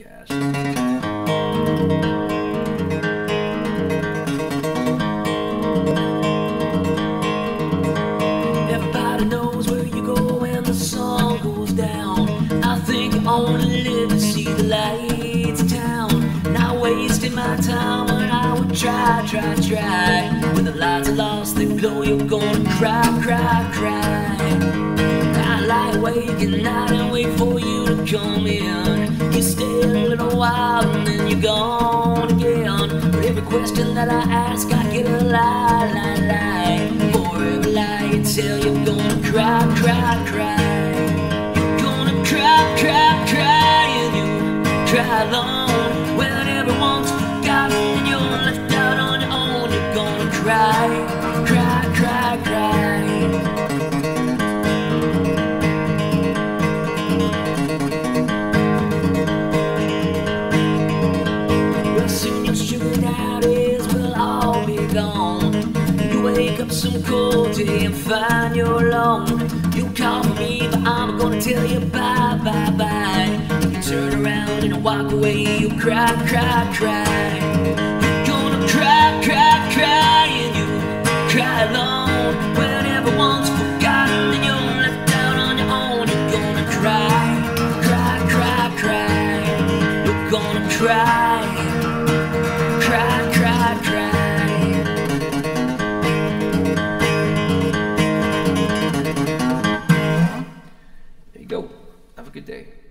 Everybody knows where you go when the sun goes down. I think I only live to see the lights of town. Not wasting my time when I would try, try, try. When the lights are lost, they glow, you're gonna cry, cry, cry. I lie awake at night to come in. You stay a little while and then you're gone again. For every question that I ask, I get a lie, lie, lie. For every lie you tell, you're gonna cry, cry, cry. You're gonna cry, cry, cry, and you cry alone. long. You wake up some cold day and find you're alone. You call me, but I'm gonna tell you bye, bye, bye. You turn around and walk away, you cry, cry, cry. You're gonna cry, cry, cry, and you cry alone. When everyone's forgotten and you're left out on your own, you're gonna cry, cry, cry, cry. You're gonna cry. a good day.